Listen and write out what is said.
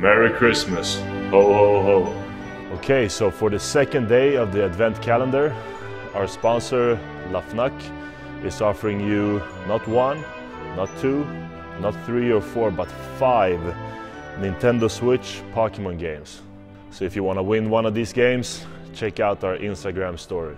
Merry Christmas. Ho ho ho. Okay, so for the second day of the Advent calendar, our sponsor La FNAC, is offering you not one, not two, not three or four, but five Nintendo Switch Pokemon games. So if you want to win one of these games, check out our Instagram story.